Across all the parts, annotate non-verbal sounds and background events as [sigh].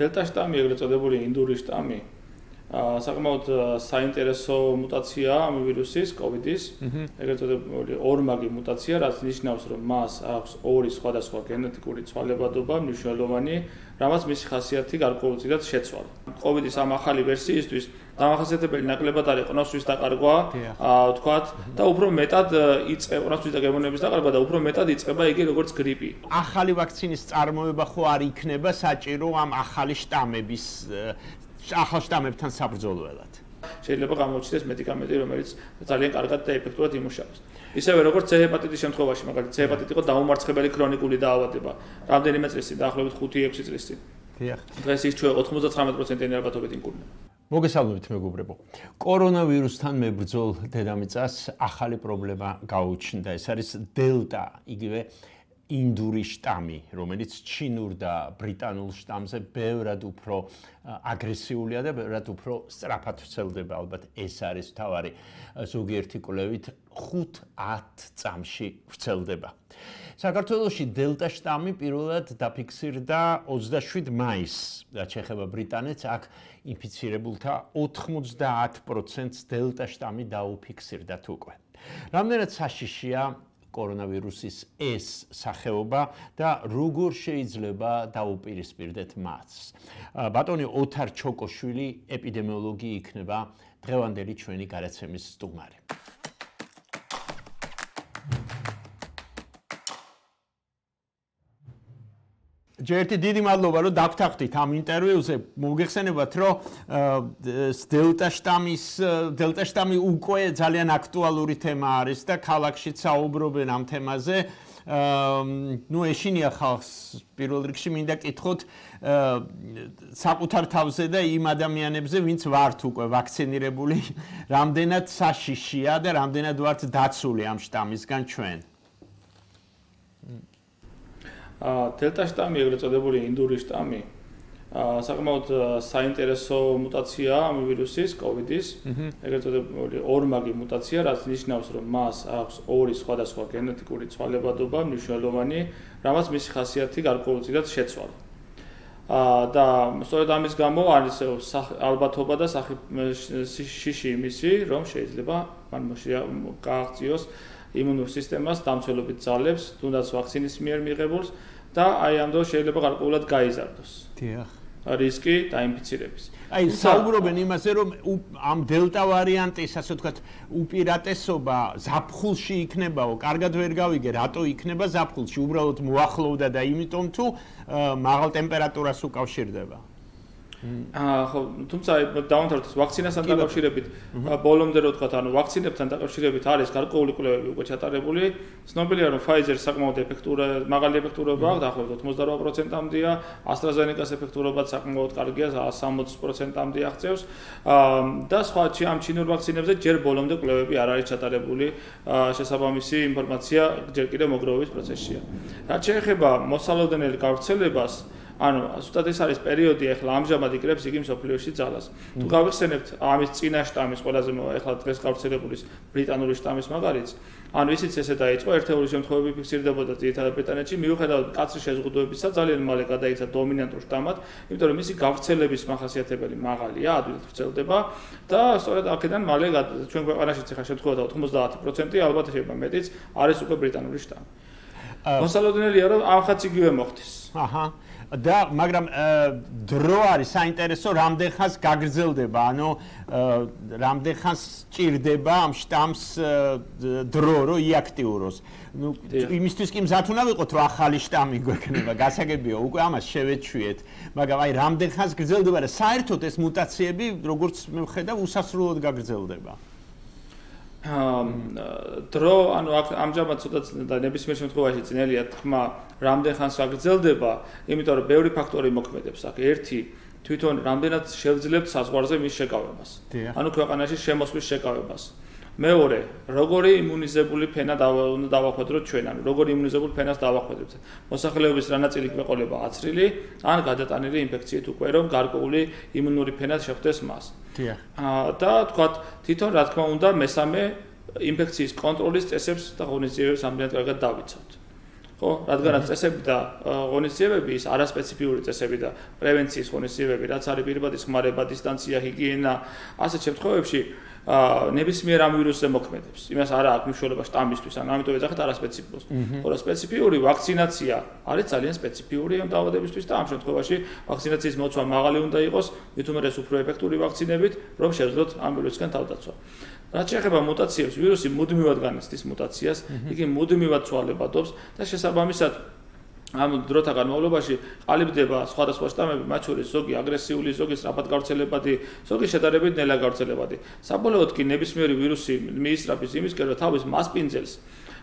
დელტა შტამი, ეგრეთ წოდებული ინდური შტამი, საკმაოდ საინტერესო მუტაციაა ამ ვირუსის, COVID-ის. ეგრეთ წოდებული ორმაგი მუტაცია, რაც ნიშნავს, რომ მას აქვს ორი სხვადასხვა გენეტიკური ცვალებადობა, მნიშვნელოვანი, რამაც მისი ხასიათი გარკვეულწილად შეცვალა. COVID-ის ამ ახალი ვერსიისთვის დამახასიათებელი ნაკლებად არის ყნოსვის დაკარგვა, აა ვთქვათ, და უფრო მეტად იწყება ყნოსვის და გემოვნების დაკარგვა და უფრო მეტად იწყება იგი როგორც გრიპი. ახალი ვაქცინის წარმოება ხო არ იქნება საჭირო ამ ახალი შტამების ახალ შტამებთან საბრძოლველად. შეიძლება გამოჩნდეს მედიკამენტი, რომელიც ძალიან კარგად და ეფექტურად იმუშავებს. ისევე როგორც C ჰეპატიტის შემთხვევაში, მაგალითად, C ჰეპატიტი იყო დაუმარცხებელი ქრონიკული დაავადება. რამდენიმე წელი წინ, დაახლოებით 5-6 წელი წინ. დიახ. დღეს ის ჩვენ 99%-იანი ალბათობით იმკურნება. მოგესალმებით მეგობრებო. კორონავირუსთან მებრძოლ დედამიწას ახალი პრობლემა გაუჩნდა. ეს არის დელტა, იგივე ინდური შტამი, რომელიც ჩინურ და ბრიტანულ შტამზე ბევრად უფრო აგრესიულია და ბევრად უფრო სწრაფად ვრცელდება, ალბათ ეს არის თავარი ზოგიერთი კვლევით 5-10 წამში ვრცელდება. საქართველოში დელტა შტამი პირველად დაფიქსირდა 27 მაისს, რაც შეეხება ბრიტანეთს, აქ ინფიცირებულთა 90%-ს დელტა შტამი დაუფიქსირდათ უკვე. რამდენად საშიშია კორონავირუსის ეს სახეობა და როგორ შეიძლება დაუპირისპირდეთ მას. ბატონი ოთარ ჩოკოშვილი ეპიდემიოლოგი იქნება დღევანდელი ჩვენი გარაცემის სტუმარი. ჯერტი დიდი მადლობა რომ დაგვთახდით ამ ინტერვიუზე. მოგეხსენებათ რომ დელტა შტამის დელტა შტამი უკვე ძალიან აქტუალური თემა არის და ქალაქში საუბრობენ ამ თემაზე. ნუ ეშინია ხალხს პირველ რიგში მინდა კითხოთ საკუთარ თავზე და იმ ადამიანებზე ვინც ვართ უკვე ვაქცინირებული [laughs] რამდენად საშიშია და რამდენად ვართ დაცული ამ შტამისგან ჩვენ დელტა შტამი, ეგრეთ წოდებული ინდური შტამი, საკმაოდ საინტერესო მუტაციაა ამ ვირუსის, COVID-ის. ეგრეთ წოდებული ორმაგი მუტაცია, რაც ნიშნავს, რომ მას აქვს ორი სხვადასხვა გენეტიკური ცვალებადობა, მნიშვნელოვანი, რამაც მისი ხასიათი გარკვეულწილად შეცვალა. აა და სწორედ ამის გამო არის ალბათობა და სახი შიში იმისი, რომ შეიძლება მან მოშიაღწიოს იმუნურ სისტემას დამცველობით ძალებს, თუნდაც ვაქცინის მიერ მიღებულს და აი ამ დროს შეიძლება გარკვეულად გაიზარდოს. დიახ. რისკი დაინფიცირების. აი საუბრობენ იმაზე, რომ ამ დელტა ვარიანტის, ასე ვთქვათ, უპირატესობა ზაფხულში იქნებაო, კარგად ვერ გავიგე, რატო იქნება ზაფხულში? უბრალოდ მოახლოვდა და იმიტომ თუ მაღალ ტემპერატურას უკავშირდება. აა ხო, თუმცა დავამთავროთ ვაქცინასთან დაკავშირებით, ბოლომდე რო ვთქვათ, ანუ ვაქცინებთან დაკავშირებით არის გარკვეული კვლევები უკვე ჩატარებული. ცნობილია, რომ Pfizer-ს საკმაოდ ეფექტურა, მაღალი ეფექტურობა აქვს, დაახლოებით 88%-ამდეა, AstraZeneca-ს ეფექტურობა საკმაოდ კარგია, 60%-ამდე აღწევს. აა და სხვა ამ ჩინურ ვაქცინებზე ჯერ ბოლომდე კვლევები არ არის ჩატარებული, შესაბამისი ინფორმაცია ჯერ კიდევ მოგროვების პროცესშია. რაც შეეხება მოსალოდნელ გავრცელებას, ანუ ზუსტად ეს არის პერიოდი ახლა ამჟამად იკრებს იგი მსოფლიოში ძალას. თუ გავიხსენებთ ამის წინა შტამის ყველაზე ახლა დღეს გავრცელებული ბრიტანული შტამის მაგალითს, ანუ ისიც ესე დაიწყო ერთეული შემთხვევები ფიქსირდებოდა ძირითადად ბრიტანეთში, მიუხედავად კაცრი შეზღუდვებისა ძალიან მალე გადაიქცა დომინანტურ შტამად, იმიტომ რომ მისი გავრცელების מחასიათებელი მაღალია, ადვილად ვრცელდება და სწორედ აქედან მალე ჩვენ ქვეყანაშიც ახლა შემთხვევა 90% ალბათ შეიძლება მეტიც არის უკვე ბრიტანული შტამი. მოსალოდნელია რომ ახაც იგივე მოხდეს. აჰა. და მაგრამ დრო არის საინტერესო რამდენ ხანს გაგრძელდება. ანუ რამდენ ხანს ჭირდება ამ შტამს დრო რომ იაქტიუროს ну იმისთვის კი მზად უნდა ვიყოთ რომ ახალი შტამი გვექნება. გასაგებია უკვე ამას შევეჩვიეთ. მაგრამ აი რამდენ ხანს გრძელდება და საერთოდ ეს მუტაციები როგორც მე ვხედავ უსასრულოდ გაგრძელდება დრო ანუ ამჟამად ცოტა და ნებისმიერ შემთხვევაში ძნელია თქმა რამდენ ხანს აგრძელდება იმიტომ რომ ბევრი ფაქტორი მოქმედებს. აქ ერთი თვითონ რამდენად შევძლებთ საზღვარზე მის შეკავებას. ანუ ქვეყანაში შემოსვლის შეკავებას მეორე, როგორი იმუნიზებული ფენა უნდა დავახვედროთ ჩვენ, ანუ როგორი იმუნიზებული ფენას დავახვედრებთ. მოსახლეობის რა ნაწილი გვეყოლება აცრილი, ან გადატანილი ინფექციით უკვე რომ გარკვეული იმუნური ფენა შეხვდეს მას. დიახ. აა და თქვათ, თვითონ რა თქმა უნდა, მესამე ინფექციის კონტროლის წესებს და ღონისძიებებს ამდენად კარგად დავიცავთ. ხო, რადგანაც წესები და ღონისძიებები ის არასპეციფიური წესები და პრევენციის ღონისძიებები, რაც არის პირბადი ხმარება, დისტანცია, ჰიგიენა, ასეთ შემთხვევებში ნებისმიერ ამ ვირუსზე მოქმედებს. იმას არა აქვს მნიშვნელობა შტამისთვის, ანუ ამიტომ ეძახეთ არასპეციფიურს. ხოლო სპეციფიური ვაქცინაცია არის ძალიან სპეციფიური ამ დაავადებისთვის და ამ შემთხვევაში ვაქცინაციის მოცვა მაღალი უნდა იყოს, მით უმეტეს უფრო ეფექტური ვაქცინებით, რომ შევძლოთ ამ ვირუსისგან თავდაცვა. რაც შეეხება მუტაციებს, ვირუსი მუდმივად განიცდის მუტაციას, იგი მუდმივად ცვალებადობს და შესაბამისად ამ დროთა განმავლობაში ყალიბდება სხვადასხვა შტამები, მათ შორის ზოგი აგრესიული, ზოგი სწრაფად გავრცელებადი, ზოგი შედარებით ნელა გავრცელებადი. საბოლოოდ კი ნებისმიერი ვირუსი მიისწრაფის იმისკენ, რომ თავის მასპინძელს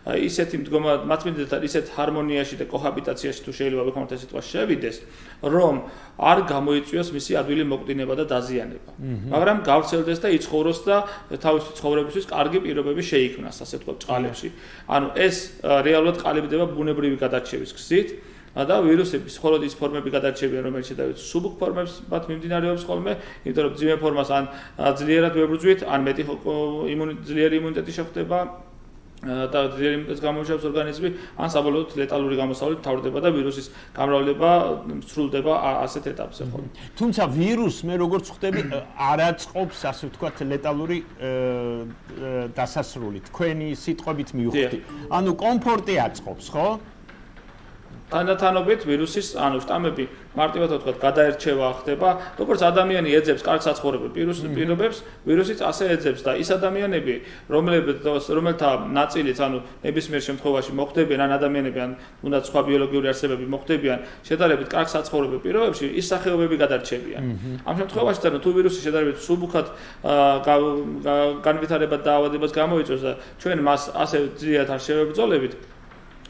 ისეთი მდგომა მაწმინდებთან ისეთ ჰარმონიაში და კოჰაბიტაციაში თუ შეიძლება ვექნოთ ეს სიტყვა შევიდეს, რომ არ გამოიწვიოს მისი ადვილი მოკვდინება და დაზიანება. მაგრამ გავრცელდეს და იცხოვროს და თავისი ცხოვრებისთვის კარგი პირობები შეიქმნას, ასე თქვა წყალებში. ანუ ეს რეალურად ყალიბდება ბუნებრივი გადარჩევის გზით. და ვირუსების მხოლოდ ის ფორმები გადარჩებიან, რომელიც შედავით სუბუქ ფორმებს მათ მიმდინარეობს ხოლმე, იმიტომ რომ ძიმე ფორმას ან ძლიერად ვებრძვით, ან მეტი იმუნი ძლიერი იმუნიტეტი შეხვდება და ძლიერი იმუნიტეტს გამოიჩავს ორგანიზმი, ან საბოლოოდ ლეტალური გამოსავლით თავდება და ვირუსის გამრავლება სრულდება ასეთ ეტაპზე ხოლმე. თუმცა ვირუს მე როგორც ხვდები [coughs] არაწყობს ასე ვთქვათ ლეტალური დასასრული. თქვენი სიტყვებით მივხვდი. ანუ კომფორტი აწყობს, ხო? თანდათანობით ვირუსის ანუ შტამები მარტივად ვთქვათ გადაერჩევა ხდება. როგორც ადამიანი ეძებს კარგ საცხოვრებელ პირობებს ვირუსიც ასე ეძებს და ის ადამიანები რომლებიც რომელთა ნაწილიც ანუ ნებისმიერ შემთხვევაში მოხდებიან ან ადამიანები ან თუნდაც სხვა ბიოლოგიური არსებები მოხდებიან შედარებით კარგ საცხოვრებელ პირობებში ის სახეობები გადარჩებიან. ამ შემთხვევაში და თუ ვირუსი შედარებით სუბუქად განვითარება დაავადებას გამოიწვევს და ჩვენ მას ასე ძლიერ არ შევებრძოლებით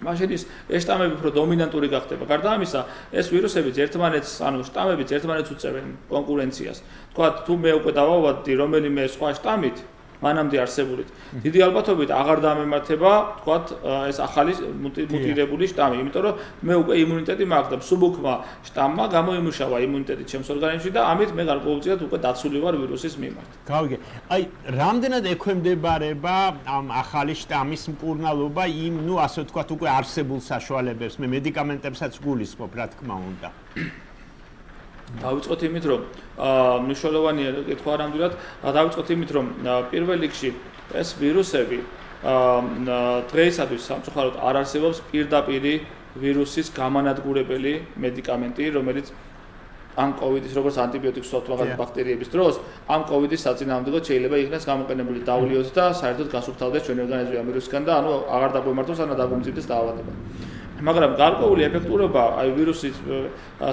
მაშინ ის ეს შტამები უფრო დომინანტური გახდება. გარდა ამისა, ეს ვირუსებიც ერთმანეთს, ანუ შტამებიც ერთმანეთს უწევენ კონკურენციას. თქვა თუ მე უკვე დავავადდი რომელიმე სხვა შტამით, მანამდე არსებულით. დიდი ალბათობით აღარ დამემართება, თქვათ, ეს ახალი მუტირებული შტამი, იმიტომ რომ მე უკვე იმუნიტეტი მაქვს და სუბუქმა შტამმა გამოიმუშავა იმუნიტეტი ჩემს ორგანიზმში და ამით მე გარკვეულწილად უკვე დაცული ვარ ვირუსის მიმართ. გავიგე. აი, რამდენად ექვემდებარება ამ ახალი შტამის მკურნალობა იმ, ну, ასე ვთქვათ, უკვე არსებულ საშუალებებს, მე მედიკამენტებსაც გულისხმობ, რა თქმა უნდა. დავიწყოთ იმით, რომ აა მნიშვნელოვანია კითხვა რამდვილად, დავიწყოთ იმით, რომ პირველ რიგში ეს ვირუსები აა დღეისათვის სამწუხაროდ არ არსებობს პირდაპირი ვირუსის გამანადგურებელი მედიკამენტი, რომელიც ამ კოვიდის როგორც ანტიბიოტიკს ვთქვათ მაგალითად ბაქტერიების დროს, ამ კოვიდის საწინააღმდეგოდ შეიძლება იქნას გამოყენებული დაულიოთ და საერთოდ გასუფთავდეს ჩვენი ორგანიზმი ამ ვირუსისგან და ანუ აღარ დაგვემართოს, ანუ დაგვიმძიმდეს დაავადება. მაგრამ გარკვეული ეფექტურობა, აი ვირუსის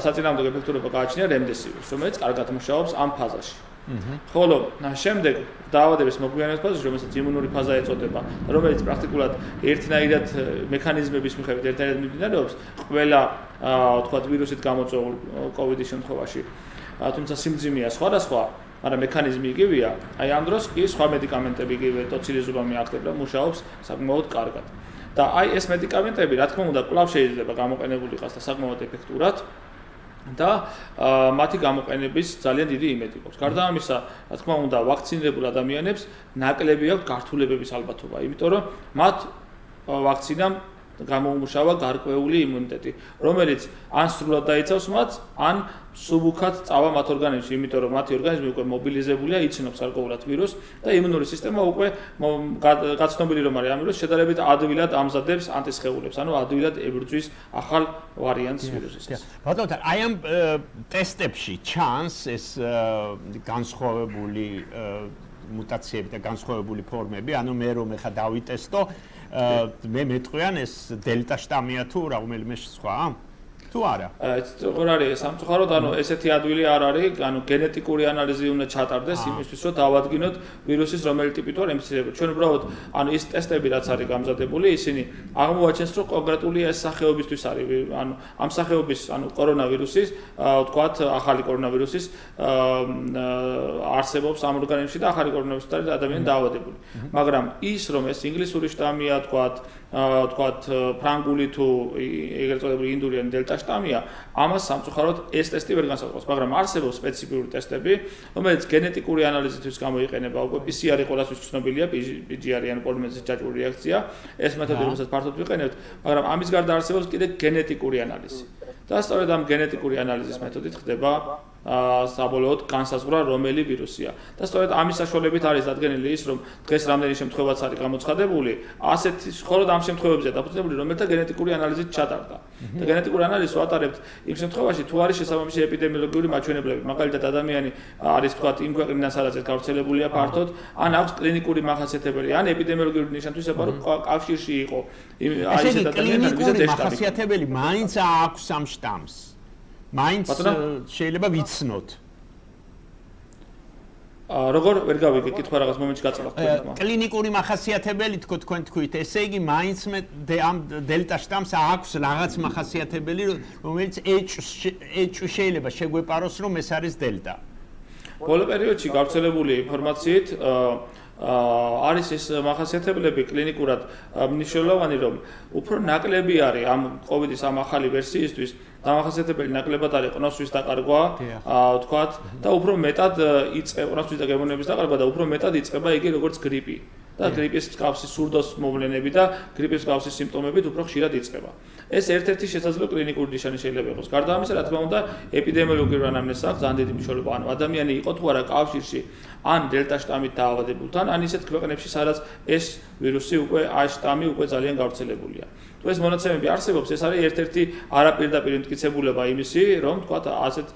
საწინააღმდეგო ეფექტურობა გააჩნია რემდესივირს, რომელიც კარგად მუშაობს ამ ფაზაში. ხოლო შემდეგ დაავადების მოგვიანებით ფაზაში, რომელსაც იმუნური ფაზა ეწოდება, რომელიც პრაქტიკულად ერთნაირად მექანიზმების მიხედვით ერთნაირად მიმდინარეობს, ყველა თქვა ვირუსით გამოწვეულ კოვიდის შემთხვევაში. თუმცა სიმძიმეა სხვადასხვა, მაგრამ მექანიზმი იგივეა. აი ამ დროს კი სხვა მედიკამენტები იგივე ტოცილიზუბამი ახდება, მუშაობს საკმაოდ კარგად. და აი ეს მედიკამენტები, რა თქმა უნდა, კვლავ შეიძლება გამოყენებული იყოს და საკმაოდ ეფექტურად და მათი გამოყენების ძალიან დიდი იმედი გვაქვს. გარდა ამისა, რა თქმა უნდა, ვაქცინირებულ ადამიანებს ნაკლები აქვს გართულებების ალბათობა, იმიტომ რომ მათ ვაქცინამ გამოუმუშავა გარკვეული იმუნიტეტი, რომელიც ან სრულად დაიცავს მათ, ან სუბუქად წავა მათ ორგანიზმში, იმიტომ რომ მათი ორგანიზმი უკვე მობილიზებულია, იცნობს გარკვეულად ვირუსს და იმუნური სისტემა უკვე გაცნობილი რომ არის ამ ვირუსს შედარებით ადვილად ამზადებს ანტისხეულებს, ანუ ადვილად ებრძვის ახალ ვარიანტს ვირუსის. ბატონო, აი ამ ტესტებში ჩანს ეს განსხვავებული მუტაციები და განსხვავებული ფორმები, ანუ მე რომ ეხა დავიტესტო, მე მეტყვიან ეს დელტა შტამია თუ რომელიმე სხვა? თუ არა? როგორ არის სამწუხაროდ, ანუ ესეთი ადვილი არ არის, ანუ გენეტიკური ანალიზი უნდა ჩატარდეს იმისთვის, რომ დავადგინოთ ვირუსის რომელი ტიპი თუ არ ემცირება. ჩვენ უბრალოდ ანუ ის ტესტები რაც არის გამზადებული, ისინი აღმოაჩენს, რომ კონკრეტული ეს სახეობისთვის არის, ანუ ამ სახეობის, ანუ კორონავირუსის, ვთქვათ, ახალი კორონავირუსის არსებობს ამ ორგანიზმში და ახალი კორონავირუსით არის ადამიანი დაავადებული. მაგრამ ის რომ ეს ინგლისური შტამია, ვთქვათ, ვთქვათ, ფრანგული თუ ეგრეთ წოდებული ინდური ან დელტა შტამია, ამას სამწუხაროდ ეს ტესტი ვერ განსაკუთრებს, მაგრამ არსებობს სპეციფიკური ტესტები, რომელიც გენეტიკური ანალიზისთვის გამოიყენება, უკვე PCR-ი ყოველთვის ცნობილია, PCR-ი ან პოლიმერაზის ჯაჭვური რეაქცია, ეს მეთოდი რომელსაც ფართოდ ვიყენებთ, მაგრამ ამის გარდა არსებობს კიდე გენეტიკური ანალიზი. და სწორედ ამ გენეტიკური ანალიზის მეთოდით ხდება საბოლოოდ განსაზღვრა რომელი ვირუსია. და სწორედ ამის საშუალებით არის დადგენილი ის, რომ დღეს რამდენი შემთხვევაც არის გამოცხადებული, ასეთი მხოლოდ ამ შემთხვევებზე დაფუძნებული, რომელთა გენეტიკური ანალიზით ჩატარდა. და გენეტიკური ანალიზი ვატარებთ იმ შემთხვევაში, თუ არის შესაბამისი ეპიდემიოლოგიური მაჩვენებლები, მაგალითად ადამიანი არის თქვა იმ ქვეყნიდან სადაც ეს გავრცელებულია ფართოდ, ან აქვს კლინიკური მახასიათებელი, ან ეპიდემიოლოგიური ნიშან-თვისება, რომ კავშირში იყო იმ აი ეს ადამიანები, ვისაც ეს მახასიათებელი მაინც აქვს ამ შტამს. მაინც შეიძლება ვიცნოთ. როგორ ვერ გავიგე კითხვა რაღაც მომენტში გაწალა თქვენმა კლინიკური მახასიათებელი თქო თქვენ თქვით. ესე იგი მაინც მე ამ დელტა შტამს აქვს რაღაც მახასიათებელი რომელიც ეჭვ შეიძლება შეგვეპაროს რომ ეს არის დელტა. ბოლო პერიოდში გავრცელებული ინფორმაციით აა არის ეს מחასიათებლები კლინიკურად მნიშვნელოვანი, რომ უფრო ნაკლები არის ამ COVID-ის ამ ახალი ვერსიისთვის დამახასიათებელი ნაკლებად არის ყნოსვის დაკარგვა, აა ვთქვათ, და უფრო მეტად იწყება ყნოსვის და გემოვნების დაკარგვა და უფრო მეტად იწყება იგი როგორც გრიპი. და გრიპის მსგავსი სურდოს მოვლენები და გრიპის მსგავსი სიმპტომებით უფრო ხშირად იწყება. ეს ერთ-ერთი შესაძლო კლინიკური ნიშანი შეიძლება იყოს. გარდა ამისა, რა თქმა უნდა, ეპიდემიოლოგიური ანამნეზი აქვს ძალიან დიდი მნიშვნელობა. ანუ ადამიანი იყო თუ არა კავშირში ან დელტა შტამით დაავადებულთან, ან ისეთ ქვეყნებში, სადაც ეს ვირუსი უკვე აი შტამი უკვე ძალიან გავრცელებულია. თუ ეს მონაცემები არსებობს, ეს არის ერთ-ერთი არაპირდაპირ იმტკიცებულება იმისი, რომ თქვა ასეთ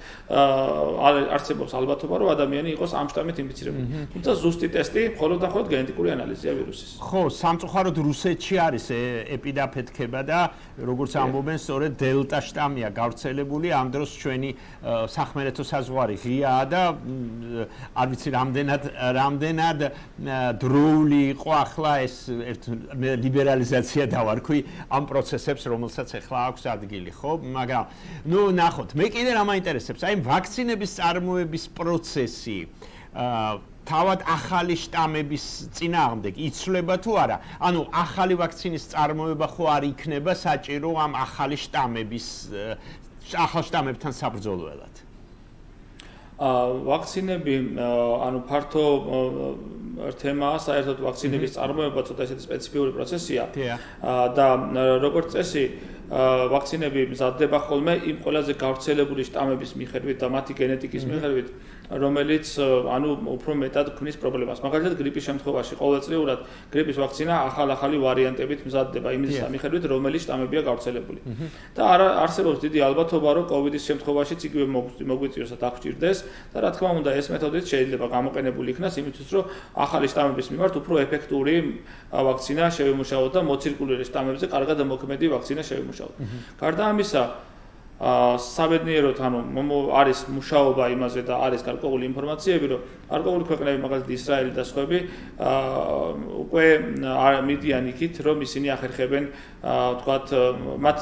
არსებობს ალბათობა, რომ ადამიანი იყოს ამ შტამით ინფიცირებული. თუმცა ზუსტი ტესტი მხოლოდ და მხოლოდ გენეტიკური ანალიზია ვირუსის. ხო, სამწუხაროდ რუსეთში არის ეპიდაფეთქება და როგორც ამბობენ, სწორედ დელტა შტამია გავრცელებული, ამ დროს ჩვენი სახმელეთო საზღვარი ღიაა და არ ვიცი რამდენად რამდენად დროული იყო ახლა ეს ლიბერალიზაცია დავარქვი ამ პროცესებს, რომელსაც ახლა აქვს ადგილი, ხო? მაგრამ ნუ ნახოთ, მე კიდე რა მაინტერესებს, აი ვაქცინების წარმოების პროცესი თავად ახალი შტამების წინააღმდეგ იცვლება თუ არა? ანუ ახალი ვაქცინის წარმოება ხო არ იქნება საჭირო ამ ახალი შტამების ახალ შტამებთან საბრძოლველად? აა ვაქცინები ანუ ფართო თემაა საერთოდ ვაქცინების წარმოება ცოტა ისეთი სპეციფიკური პროცესია. და როგორც წესი ვაქცინები მზადდება ხოლმე იმ ყველაზე გავრცელებული შტამების მიხედვით და მათი გენეტიკის მიხედვით, რომელიც ანუ უფრო მეტად ქმნის პრობლემას. მაგალითად, გრიპის შემთხვევაში ყოველწლიურად გრიპის ვაქცინა ახალ-ახალი ვარიანტებით მზადდება იმის მიხედვით, რომელი შტამებია გავრცელებული. და არ არსებობს დიდი ალბათობა, რომ კოვიდის შემთხვევაშიც იგივე მოგვიწიოს და დაგჭირდეს და რა თქმა უნდა, ეს მეთოდიც შეიძლება გამოყენებული იქნას იმისთვის, რომ ახალი შტამების მიმართ უფრო ეფექტური ვაქცინა შევიმუშაოთ და მოცირკულირ შტამებზე კარგად მოქმედი ვაქცინა შევიმუშაოთ. ვიმუშაოთ. გარდა ამისა, საბედნიეროდ ანუ არის მუშაობა იმაზე და არის გარკვეული ინფორმაციები, რომ გარკვეული ქვეყნები, მაგალითად ისრაელი და სხვები, აა უკვე მიდიან იქით, რომ ისინი ახერხებენ აა თქვათ მათ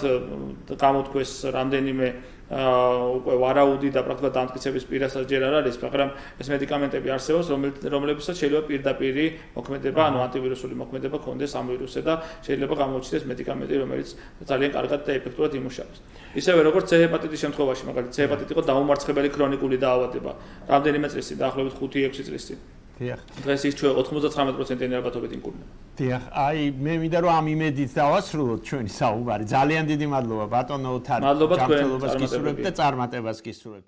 გამოთქვეს რამდენიმე უკვე ვარაუდი და პრაქტიკულად დამტკიცების პირასაც ჯერ არ არის, მაგრამ ეს მედიკამენტები არსებობს, რომლებსაც შეიძლება პირდაპირი მოქმედება, ანუ ანტივირუსული მოქმედება ქონდეს ამ ვირუსზე და შეიძლება გამოჩნდეს მედიკამენტი, რომელიც ძალიან კარგად და ეფექტურად იმუშავებს. ისევე როგორც C ჰეპატიტის შემთხვევაში, მაგალითად C ჰეპატიტი იყო დაუმარცხებელი ქრონიკული დაავადება, რამდენიმე წელი წინ, დაახლოებით 5-6 წელი წინ. დიახ. დღეს ის ჩვენ 99%-იანი ალბათობით იმკურნება. დიახ, აი მე მინდა რომ ამ იმედით დავასრულოთ ჩვენი საუბარი. ძალიან დიდი მადლობა ბატონო ოთარ. მადლობა თქვენ, წარმატებებს და წარმატებას გისურვებთ.